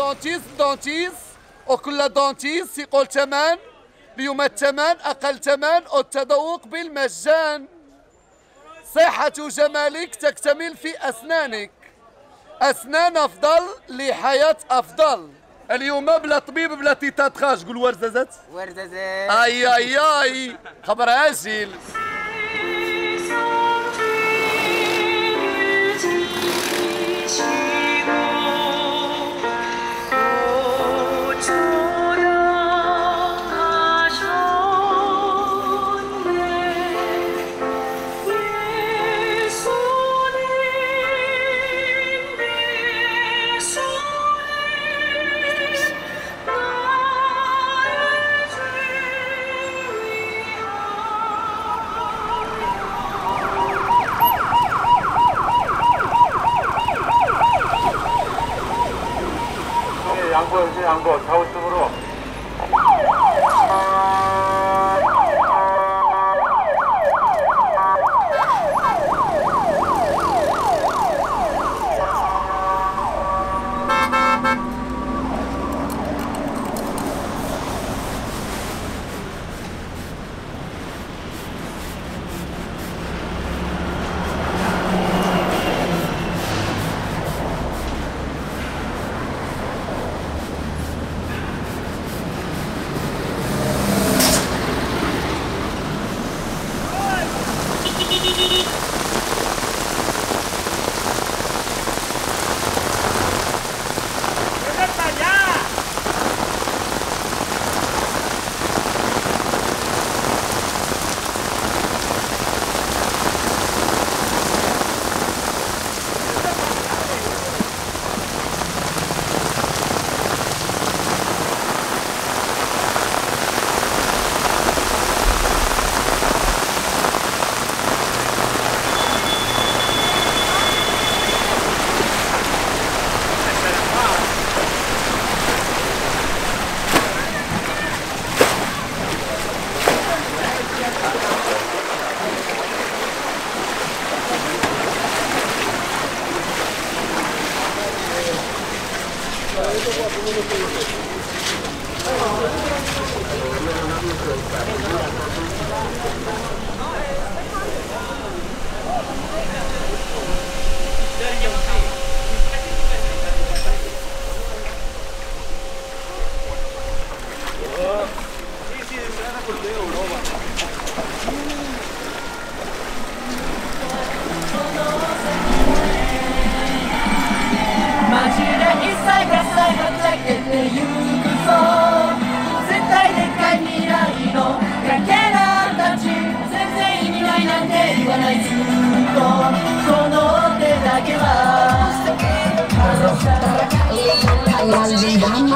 دونتيز دونتيز وكل دونتيز يقول ثمن اليوم الثمن أقل ثمن والتذوق بالمجان. صحة جمالك تكتمل في أسنانك. أسنان أفضل لحياة أفضل. اليوم بلا طبيب بلا تيتاتخاج قول ورزازات ورزازات أي أي أي. خبر 한번 좌우쪽으로. Gracias.